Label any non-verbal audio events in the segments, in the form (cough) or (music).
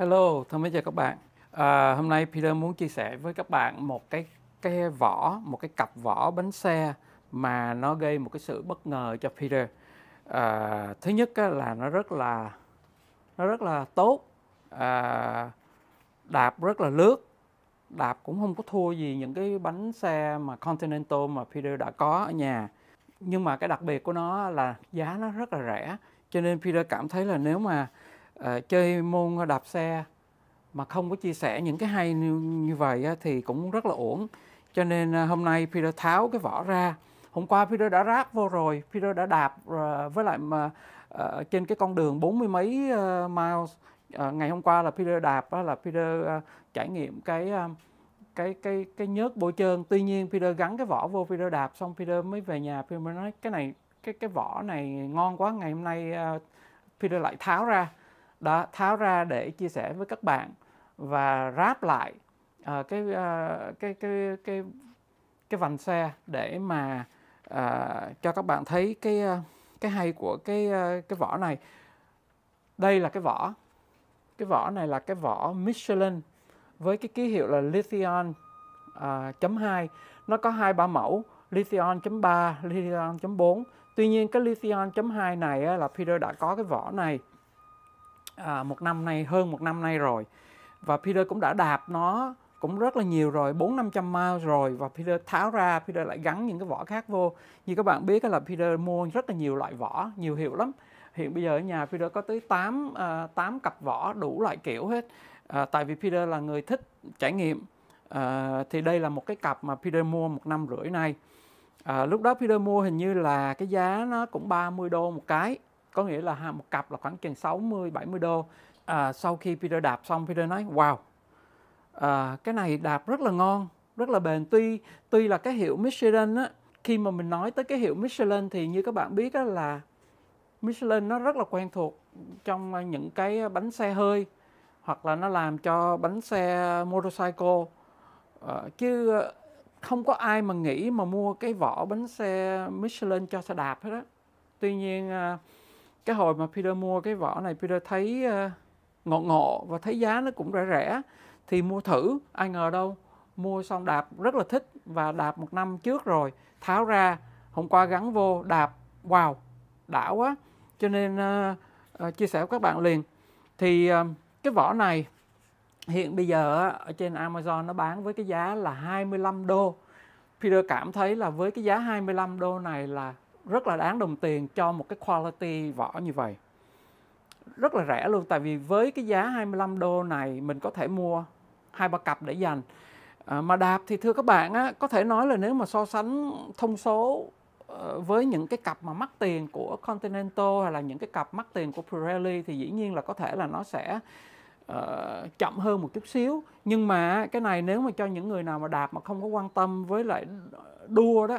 Hello, thân mến chào các bạn. À, hôm nay Peter muốn chia sẻ với các bạn một cái cái vỏ, một cái cặp vỏ bánh xe mà nó gây một cái sự bất ngờ cho Peter. À, thứ nhất á, là nó rất là nó rất là tốt, à, đạp rất là lướt, đạp cũng không có thua gì những cái bánh xe mà Continental mà Peter đã có ở nhà. Nhưng mà cái đặc biệt của nó là giá nó rất là rẻ, cho nên Peter cảm thấy là nếu mà uh, chơi môn đạp xe mà không có chia sẻ những cái hay như, như vậy á, thì cũng rất là uổng. Cho nên uh, hôm nay Peter tháo cái vỏ ra. Hôm qua Peter đã ráp vô rồi Peter đã đạp uh, với lại mà uh, trên cái con đường bốn mươi mấy uh, miles. Uh, ngày hôm qua là Peter đạp đó là Peter uh, trải nghiệm cái uh, cái cái cái nhớt bôi trơn. Tuy nhiên Peter gắn cái vỏ vô Peter đạp xong Peter mới về nhà. Peter mới nói cái này cái cái vỏ này ngon quá ngày hôm nay uh, Peter lại tháo ra đã tháo ra để chia sẻ với các bạn và ráp lại uh, cái, uh, cái cái cái cái vành xe để mà uh, cho các bạn thấy cái uh, cái hay của cái uh, cái vỏ này. Đây là cái vỏ. Cái vỏ này là cái vỏ Michelin với cái ký hiệu là Lithium uh, chấm 2 nó có hai ba mẫu Lithium chấm 3 Lithium chấm 4 tuy nhiên cái Lithium chấm 2 này á, là Peter đã có cái vỏ này à, một năm nay hơn một năm nay rồi. Và Peter cũng đã đạp nó cũng rất là nhiều rồi bốn năm trăm mile rồi. Và Peter tháo ra Peter lại gắn những cái vỏ khác vô. Như các bạn biết là Peter mua rất là nhiều loại vỏ nhiều hiệu lắm. Hiện bây giờ ở nhà Peter có tới 8, uh, 8 cặp vỏ đủ loại kiểu hết. Uh, tại vì Peter là người thích trải nghiệm. Uh, thì đây là một cái cặp mà Peter mua một năm rưỡi nay. Uh, lúc đó Peter mua hình như là cái giá nó cũng 30 đô một cái có nghĩa là một cặp là khoảng chừng 60 70 đô. À, sau khi Peter đạp xong Peter nói wow à, cái này đạp rất là ngon rất là bền. Tuy tuy là cái hiệu Michelin á khi mà mình nói tới cái hiệu Michelin thì như các bạn biết á là Michelin nó rất là quen thuộc trong à, những cái bánh xe hơi hoặc là nó làm cho bánh xe motorcycle. À, chứ không có ai mà nghĩ mà mua cái vỏ bánh xe Michelin cho xe đạp hết á. Tuy nhiên à, cái hồi mà Peter mua cái vỏ này Peter thấy uh, ngộ ngộ và thấy giá nó cũng rẻ rẻ thì mua thử. Ai ngờ đâu mua xong đạp rất là thích và đạp một năm trước rồi tháo ra hôm qua gắn vô đạp wow đã quá. Cho nên uh, uh, chia sẻ với các bạn liền. Thì uh, cái vỏ này hiện bây giờ ở trên Amazon nó bán với cái giá là 25 đô. Peter cảm thấy là với cái giá 25 đô này là rất là đáng đồng tiền cho một cái quality vỏ như vậy. Rất là rẻ luôn tại vì với cái giá 25 đô này mình có thể mua hai ba cặp để dành. À, mà đạp thì thưa các bạn á, có thể nói là nếu mà so sánh thông số ờ, với những cái cặp mà mắc tiền của Continental hay là những cái cặp mắc tiền của Pirelli thì dĩ nhiên là có thể là nó sẽ uh, chậm hơn một chút xíu. Nhưng mà cái này nếu mà cho những người nào mà đạp mà không có quan tâm với lại đua đó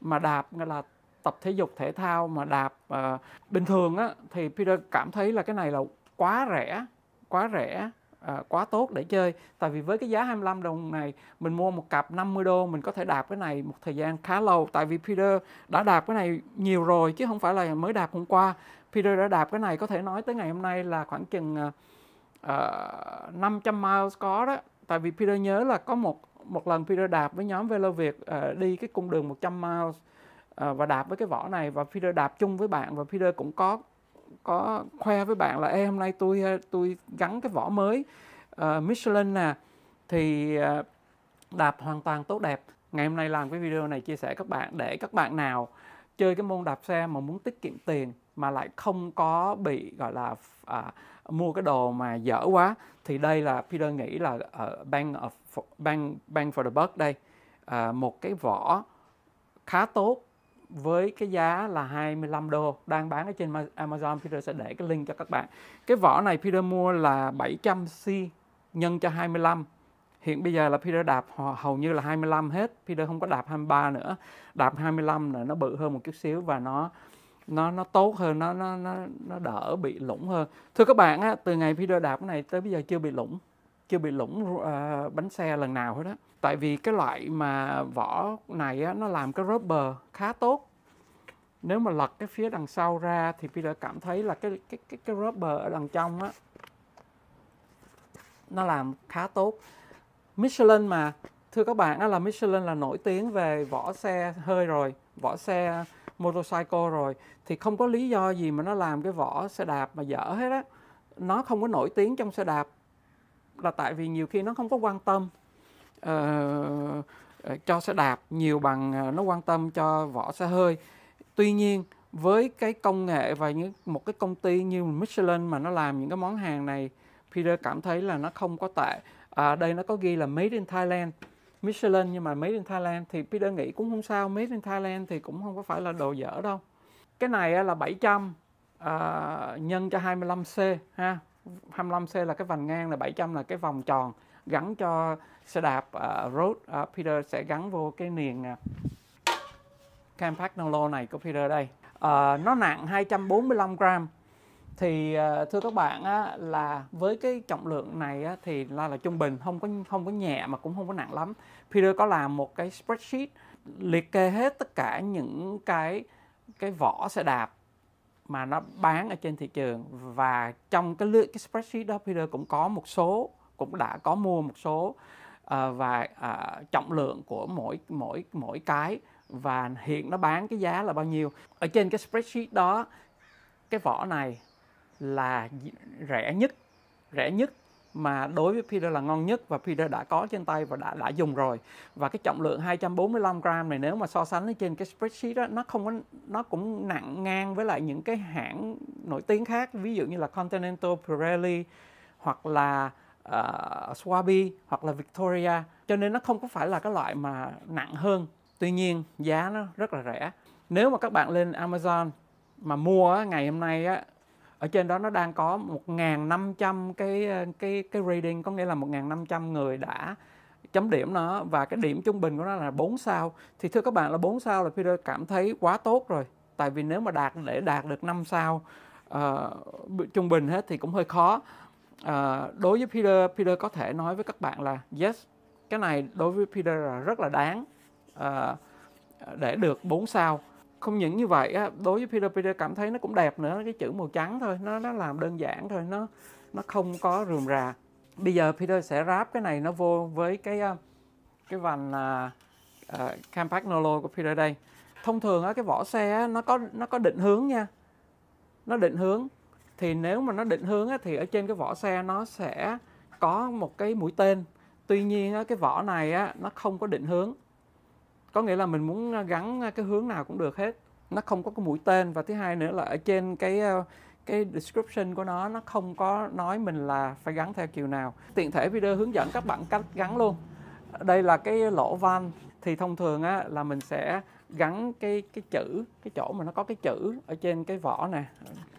mà đạp là tập thể dục thể thao mà đạp uh, bình thường á thì Peter cảm thấy là cái này là quá rẻ quá rẻ à, quá tốt để chơi. Tại vì với cái giá 25 đồng này mình mua một cặp 50 đô mình có thể đạp cái này một thời gian khá lâu. Tại vì Peter đã đạp cái này nhiều rồi chứ không phải là mới đạp hôm qua. Peter đã đạp cái này có thể nói tới ngày hôm nay là khoảng chừng ờ, uh, 500 miles có đó. Tại vì Peter nhớ là có một một lần Peter đạp với nhóm Velo Việt uh, đi cái cung đường 100 miles à, và đạp với cái vỏ này và Peter đạp chung với bạn và Peter cũng có có khoe với bạn là Ê, hôm nay tôi ờ, tôi gắn cái vỏ mới uh, Michelin nè. Thì uh, đạp hoàn toàn tốt đẹp. Ngày hôm nay làm cái video này chia sẻ các bạn để các bạn nào chơi cái môn đạp xe mà muốn tiết kiệm tiền mà lại không có bị gọi là à, mua cái đồ mà dở quá thì đây là Peter nghĩ là uh, bang of bang bang for the buck đây. À, một cái vỏ khá tốt với cái giá là 25 đô đang bán ở trên Amazon. Peter sẽ để cái link cho các bạn. Cái vỏ này Peter mua là 700C nhân cho 25 hiện bây giờ là Peter đạp hầu như là 25 hết. Peter không có đạp 23 nữa. Đạp 25 là nó bự hơn một chút xíu và nó nó nó tốt hơn nó nó nó nó đỡ bị lủng hơn. Thưa các bạn á, từ ngày Peter đạp cái này tới bây giờ chưa bị lủng chưa bị lủng uh, bánh xe lần nào hết á. Tại vì cái loại mà vỏ này á, nó làm cái rubber khá tốt. Nếu mà lật cái phía đằng sau ra thì Peter cảm thấy là cái cái cái cái rubber ở đằng trong á nó làm khá tốt. Michelin mà thưa các bạn á là Michelin là nổi tiếng về vỏ xe hơi rồi vỏ xe motorcycle rồi. Thì không có lý do gì mà nó làm cái vỏ xe đạp mà dở hết á. Nó không có nổi tiếng trong xe đạp là tại vì nhiều khi nó không có quan tâm uh, cho xe đạp nhiều bằng ờ, nó quan tâm cho vỏ xe hơi. Tuy nhiên với cái công nghệ và những một cái công ty như Michelin mà nó làm những cái món hàng này Peter cảm thấy là nó không có tệ. À, đây nó có ghi là made in Thailand Michelin nhưng mà made in Thailand thì Peter nghĩ cũng không sao made in Thailand thì cũng không có phải là đồ dở đâu. Cái này là 700 à, nhân cho 25C ha. 25C là cái vành ngang là 700 là cái vòng tròn gắn cho xe đạp uh, road uh, Peter sẽ gắn vô cái niền uh, ờ, Campact Nolo này của Peter đây. Uh, nó nặng 245 gram. Thì uh, thưa các bạn á, là với cái trọng lượng này á, thì là là trung bình không có không có nhẹ mà cũng không có nặng lắm. Peter có làm một cái spreadsheet liệt kê hết tất cả những cái cái vỏ xe đạp mà nó bán ở trên thị trường. Và trong cái lượng cái spreadsheet đó Peter cũng có một số cũng đã có mua một số uh, và uh, trọng lượng của mỗi mỗi mỗi cái. Và hiện nó bán cái giá là bao nhiêu. Ở trên cái spreadsheet đó cái vỏ này là rẻ nhất rẻ nhất mà đối với Peter là ngon nhất và Peter đã có trên tay và đã đã dùng rồi. Và cái trọng lượng 245 gram này nếu mà so sánh ở trên cái spreadsheet đó nó không có nó cũng nặng ngang với lại những cái hãng nổi tiếng khác ví dụ như là Continental, Pirelli hoặc là ờ, uh, Swabi hoặc là Victoria. Cho nên nó không có phải là cái loại mà nặng hơn. Tuy nhiên giá nó rất là rẻ. Nếu mà các bạn lên Amazon mà mua ngày hôm nay á ở trên đó nó đang có 1.500 cái ờ, cái cái reading có nghĩa là 1.500 người đã chấm điểm nó và cái điểm trung bình của nó là 4 sao. Thì thưa các bạn là 4 sao là Peter cảm thấy quá tốt rồi. Tại vì nếu mà đạt để đạt được 5 sao uh, trung bình hết thì cũng hơi khó. Uh, đối với Peter Peter có thể nói với các bạn là yes cái này đối với Peter là rất là đáng uh, để được 4 sao không những như vậy á, đối với Peter Peter cảm thấy nó cũng đẹp nữa cái chữ màu trắng thôi nó nó làm đơn giản thôi nó nó không có rườm rà. Bây giờ Peter sẽ ráp cái này nó vô với cái ờ, cái vành uh, uh, Nolo của Peter đây. Thông thường á, cái vỏ xe á, nó có nó có định hướng nha. Nó định hướng. Thì nếu mà nó định hướng á, thì ở trên cái vỏ xe nó sẽ có một cái mũi tên. Tuy nhiên á, cái vỏ này á, nó không có định hướng có nghĩa là mình muốn gắn cái hướng nào cũng được hết. Nó không có cái mũi tên. Và thứ hai nữa là ở trên cái cái description của nó nó không có nói mình là phải gắn theo kiểu nào. Tiện thể video hướng dẫn các bạn cách gắn luôn. Đây là cái lỗ van. Thì thông thường á, là mình sẽ gắn cái cái chữ, cái chỗ mà nó có cái chữ ở trên cái vỏ nè.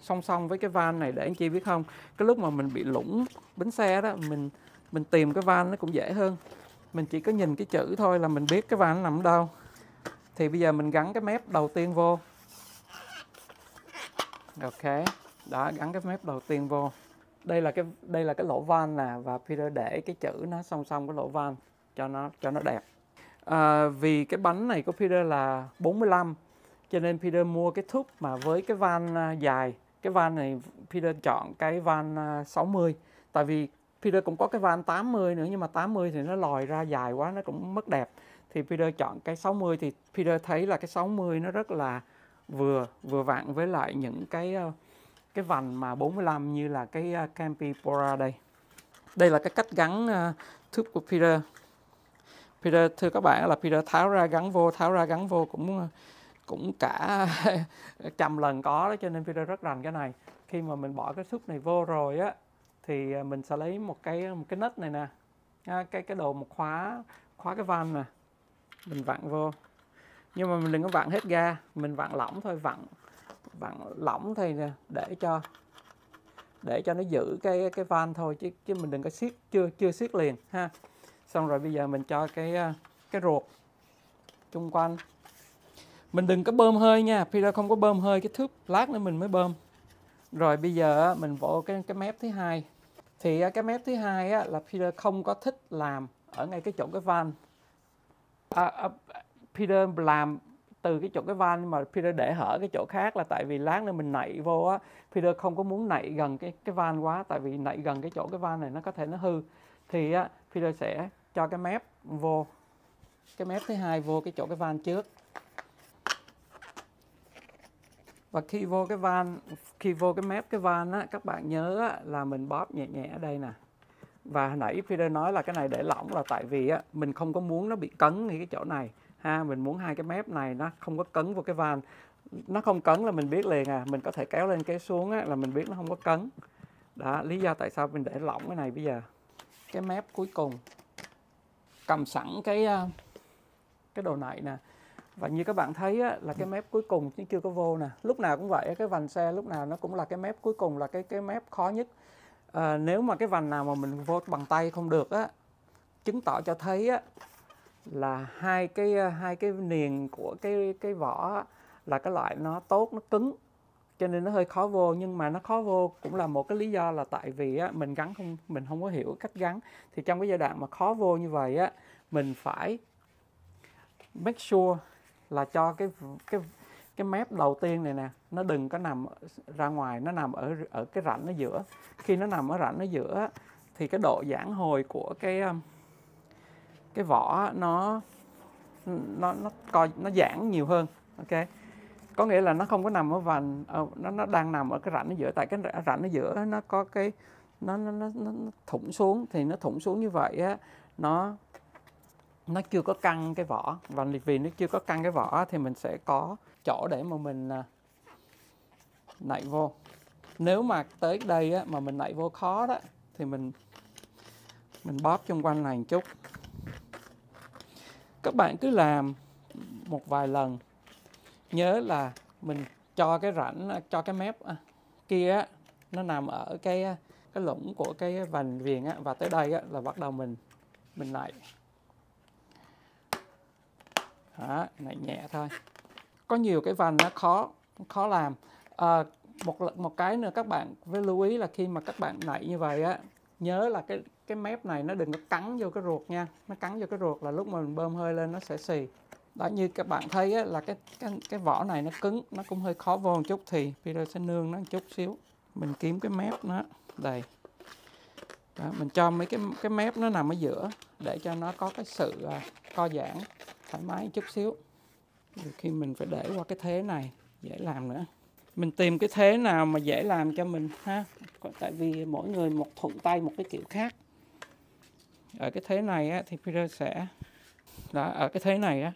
Song song với cái van này để anh chị biết không? Cái lúc mà mình bị lủng bánh xe đó, mình mình tìm cái van nó cũng dễ hơn mình chỉ có nhìn cái chữ thôi là mình biết cái van nằm đâu. Thì bây giờ mình gắn cái mép đầu tiên vô. Ok đó gắn cái mép đầu tiên vô. Đây là cái đây là cái lỗ van nè và Peter để cái chữ nó song song cái lỗ van cho nó cho nó đẹp. À, vì cái bánh này của Peter là 45 cho nên Peter mua cái thúc mà với cái van à, dài. Cái van này Peter chọn cái van à, 60 tại vì Peter cũng có cái van 80 nữa nhưng mà 80 thì nó lòi ra dài quá nó cũng mất đẹp. Thì Peter chọn cái 60 thì Peter thấy là cái 60 nó rất là vừa vừa vặn với lại những cái ờ, cái vành mà 45 như là cái ờ, Campy Campi Pora đây. Đây là cái cách gắn uh, thước của Peter. Peter thưa các bạn là Peter tháo ra gắn vô tháo ra gắn vô cũng cũng cả (laughs) trăm lần có đó cho nên Peter rất rành cái này. Khi mà mình bỏ cái thước này vô rồi á thì à, mình sẽ lấy một cái à, một cái nấc này nè. À, cái cái đồ một khóa khóa cái van nè. Mình vặn vô. Nhưng mà mình đừng có vặn hết ga. Mình vặn lỏng thôi, vặn vặn lỏng thôi nè, để cho để cho nó giữ cái cái van thôi, chứ chứ mình đừng có siết, chưa chưa siết liền, ha. Xong rồi bây giờ mình cho cái cái ruột chung quanh. Mình đừng có bơm hơi nha. Peter không có bơm hơi, cái thước lát nữa mình mới bơm. Rồi bây giờ mình vỗ cái cái mép thứ hai thì à, cái mép thứ hai á, là Peter không có thích làm ở ngay cái chỗ cái van. À, à, Peter làm từ cái chỗ cái van mà Peter để hở cái chỗ khác là tại vì lát nữa mình nảy vô á Peter không có muốn nảy gần cái cái van quá tại vì nảy gần cái chỗ cái van này nó có thể nó hư. Thì á Peter sẽ cho cái mép vô cái mép thứ hai vô cái chỗ cái van trước. Và khi vô cái van khi vô cái mép cái van á các bạn nhớ á, là mình bóp nhẹ nhẹ ở đây nè. Và hồi nãy Peter nói là cái này để lỏng là tại vì á mình không có muốn nó bị cấn ngay cái chỗ này. Ha mình muốn hai cái mép này nó không có cấn vào cái van. Nó không cấn là mình biết liền à mình có thể kéo lên kéo xuống á, là mình biết nó không có cấn. Đó lý do tại sao mình để lỏng cái này bây giờ. Cái mép cuối cùng. Cầm sẵn cái à, cái đồ này nè và như các bạn thấy á, là cái mép cuối cùng chứ chưa có vô nè. Lúc nào cũng vậy cái vành xe lúc nào nó cũng là cái mép cuối cùng là cái cái mép khó nhất. À, nếu mà cái vành nào mà mình vô bằng tay không được á chứng tỏ cho thấy á, là hai cái hai cái niền của cái cái vỏ là cái loại nó tốt nó cứng. Cho nên nó hơi khó vô nhưng mà nó khó vô cũng là một cái lý do là tại vì á, mình gắn không mình không có hiểu cách gắn. Thì trong cái giai đoạn mà khó vô như vậy á mình phải make sure là cho cái cái cái mép đầu tiên này nè nó đừng có nằm ra ngoài nó nằm ở ở cái rãnh ở giữa. Khi nó nằm ở rãnh ở giữa thì cái độ giãn hồi của cái um, cái vỏ nó nó nó coi nó giãn nhiều hơn ok? Có nghĩa là nó không có nằm ở vành ờ, nó nó đang nằm ở cái rãnh ở giữa. Tại cái rãnh ở giữa nó có cái nó nó nó, nó thủng xuống. Thì nó thủng xuống như vậy á nó nó chưa có căng cái vỏ. Và vì nó chưa có căng cái vỏ thì mình sẽ có chỗ để mà mình à, nạy vô. Nếu mà tới đây á, mà mình nạy vô khó đó thì mình mình bóp xung quanh này một chút. Các bạn cứ làm một vài lần. Nhớ là mình cho cái rãnh à, cho cái mép à, kia nó nằm ở cái cái lũng của cái vành viền á, và tới đây á, là bắt đầu mình mình nạy đó, này nhẹ thôi. Có nhiều cái vành nó khó khó làm. À, một một cái nữa các bạn với lưu ý là khi mà các bạn nảy như vậy á nhớ là cái cái mép này nó đừng có cắn vô cái ruột nha. Nó cắn vô cái ruột là lúc mà mình bơm hơi lên nó sẽ xì. Đó như các bạn thấy á, là cái, cái cái vỏ này nó cứng nó cũng hơi khó vô một chút thì Peter sẽ nương nó một chút xíu. Mình kiếm cái mép nó đây. Đó, mình cho mấy cái cái mép nó nằm ở giữa để cho nó có cái sự uh, co giãn thoải mái chút xíu. Rồi khi mình phải để qua cái thế này dễ làm nữa. Mình tìm cái thế nào mà dễ làm cho mình ha? Tại vì mỗi người một thuận tay một cái kiểu khác. Ở cái thế này á, thì Peter sẽ đó ở cái thế này á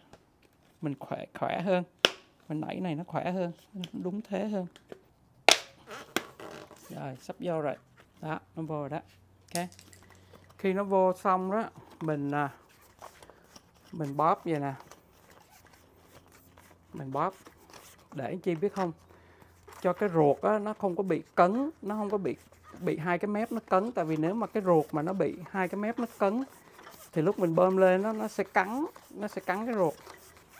mình khỏe khỏe hơn. Mình nãy này nó khỏe hơn đúng thế hơn. Rồi sắp vô rồi. Đó nó vô rồi đó. Ok. Khi nó vô xong đó mình à, mình bóp vậy nè. Mình bóp. Để chi biết không? Cho cái ruột á, nó không có bị cấn. Nó không có bị bị hai cái mép nó cấn. Tại vì nếu mà cái ruột mà nó bị hai cái mép nó cấn thì lúc mình bơm lên nó nó sẽ cắn nó sẽ cắn cái ruột.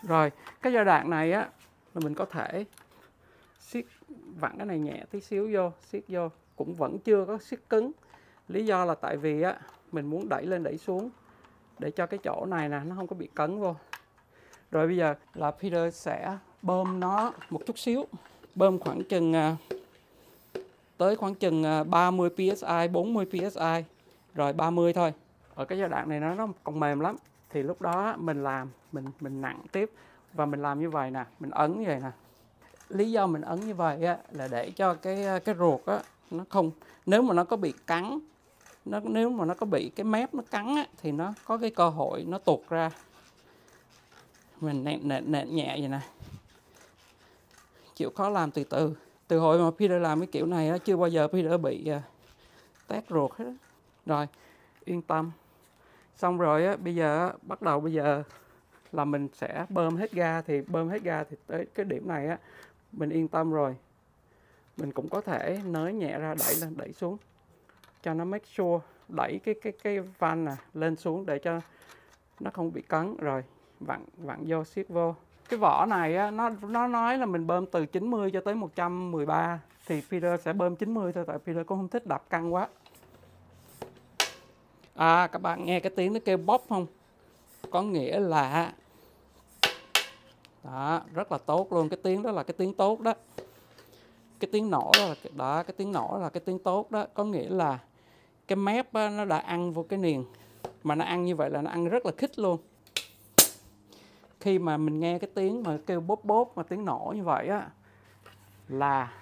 Rồi cái giai đoạn này á là mình có thể siết vặn cái này nhẹ tí xíu vô siết vô. Cũng vẫn chưa có siết cứng. Lý do là tại vì á mình muốn đẩy lên đẩy xuống để cho cái chỗ này nè nó không có bị cấn vô. Rồi bây giờ là Peter sẽ bơm nó một chút xíu bơm khoảng chừng à, tới khoảng chừng 30 psi 40 psi rồi 30 thôi. Ở cái giai đoạn này nó nó còn mềm lắm. Thì lúc đó mình làm mình mình nặng tiếp và mình làm như vậy nè mình ấn như vậy nè. Lý do mình ấn như vậy á, là để cho cái à, cái ruột á nó không nếu mà nó có bị cắn nó nếu mà nó có bị cái mép nó cắn á, thì nó có cái cơ hội nó tuột ra. Mình nện nện nện nhẹ vậy nè. Chịu khó làm từ từ. Từ hồi mà Peter làm cái kiểu này á, chưa bao giờ Peter bị uh, tét ruột hết rồi yên tâm. Xong rồi á bây giờ á, bắt đầu bây giờ là mình sẽ bơm hết ga thì bơm hết ga thì tới cái điểm này á mình yên tâm rồi. Mình cũng có thể nới nhẹ ra đẩy lên đẩy xuống cho nó make sure đẩy cái cái cái van nè lên xuống để cho nó không bị cấn. Rồi vặn vặn vô siết vô. Cái vỏ này á, nó nó nói là mình bơm từ 90 cho tới 113 thì feeder sẽ bơm 90 thôi tại feeder cũng không thích đập căng quá. À các bạn nghe cái tiếng nó kêu bóp không? Có nghĩa là đó rất là tốt luôn. Cái tiếng đó là cái tiếng tốt đó. Cái tiếng nổ đó là đó cái tiếng nổ là cái tiếng tốt đó. Có nghĩa là cái mép á, nó đã ăn vô cái niền mà nó ăn như vậy là nó ăn rất là khích luôn. Khi mà mình nghe cái tiếng mà kêu bóp bóp mà tiếng nổ như vậy á là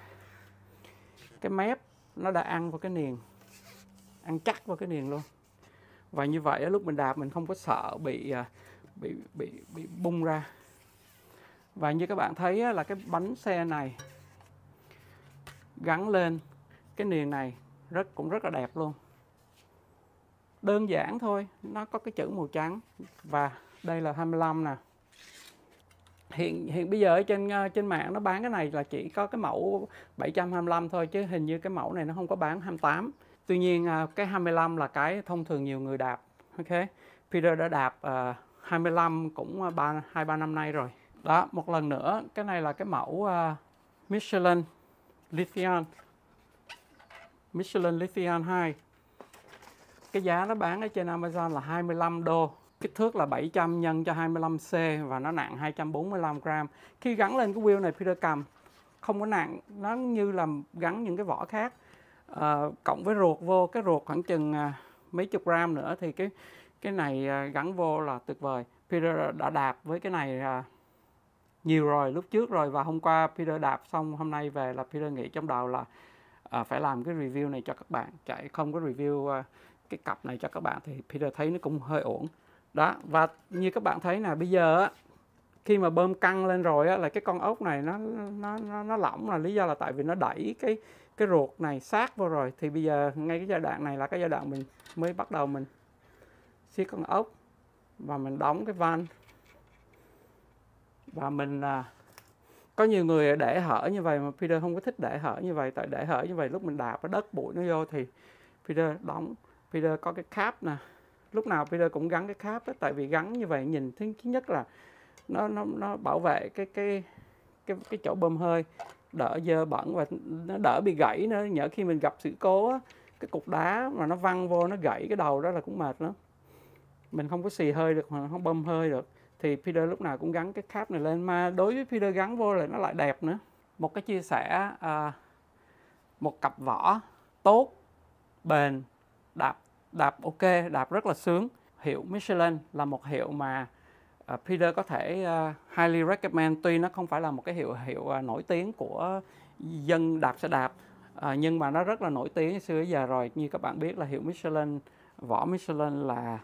cái mép nó đã ăn vào cái niền ăn chắc vào cái niền luôn. Và như vậy lúc mình đạp mình không có sợ bị à, bị bị bị bung ra. Và như các bạn thấy là cái bánh xe này gắn lên cái niền này rất cũng rất là đẹp luôn đơn giản thôi nó có cái chữ màu trắng. Và đây là 25 nè. Hiện hiện bây giờ ở trên ờ, trên mạng nó bán cái này là chỉ có cái mẫu 725 thôi chứ hình như cái mẫu này nó không có bán 28 tuy nhiên ờ, cái 25 là cái thông thường nhiều người đạp ok? Peter đã đạp ờ, uh, 25 cũng ba hai ba năm nay rồi. Đó một lần nữa cái này là cái mẫu uh, Michelin Lithium. Michelin Lithium 2 cái giá nó bán ở trên Amazon là 25 đô kích thước là 700 nhân cho 25C và nó nặng 245 gram. Khi gắn lên cái wheel này Peter cầm không có nặng nó như là gắn những cái vỏ khác. À, cộng với ruột vô cái ruột khoảng chừng à, mấy chục gram nữa thì cái cái này à, gắn vô là tuyệt vời. Peter đã đạp với cái này à, nhiều rồi lúc trước rồi và hôm qua Peter đạp xong hôm nay về là Peter nghĩ trong đầu là à, phải làm cái review này cho các bạn. Chạy không có review à, cái cặp này cho các bạn thì Peter thấy nó cũng hơi ổn. Đó và như các bạn thấy là bây giờ á khi mà bơm căng lên rồi á là cái con ốc này nó nó nó, nó lỏng là lý do là tại vì nó đẩy cái cái ruột này sát vô rồi. Thì bây giờ ngay cái giai đoạn này là cái giai đoạn mình mới bắt đầu mình siết con ốc và mình đóng cái van. Và mình à, có nhiều người để hở như vậy mà Peter không có thích để hở như vậy. Tại để hở như vậy lúc mình đạp cái đất bụi nó vô thì Peter đóng Peter có cái cap nè. Lúc nào Peter cũng gắn cái cap đó, tại vì gắn như vậy nhìn thứ nhất là nó nó nó bảo vệ cái cái cái cái chỗ bơm hơi đỡ dơ bẩn và nó đỡ bị gãy nữa. Nhỡ khi mình gặp sự cố á, cái cục đá mà nó văng vô nó gãy cái đầu đó là cũng mệt lắm. Mình không có xì hơi được mà không bơm hơi được. Thì Peter lúc nào cũng gắn cái cap này lên mà đối với Peter gắn vô là nó lại đẹp nữa. Một cái chia sẻ à, một cặp vỏ tốt bền đạp đạp ok đạp rất là sướng. Hiệu Michelin là một hiệu mà uh, Peter có thể uh, highly recommend. Tuy nó không phải là một cái hiệu hiệu uh, nổi tiếng của dân đạp xe đạp uh, nhưng mà nó rất là nổi tiếng xưa giờ rồi. Như các bạn biết là hiệu Michelin vỏ Michelin là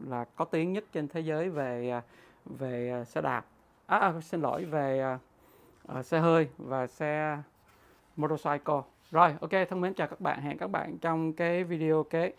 là có tiếng nhất trên thế giới về về xe đạp. À, à xin lỗi về uh, xe hơi và xe motorcycle. Rồi ok thân mến chào các bạn. Hẹn các bạn trong cái video kế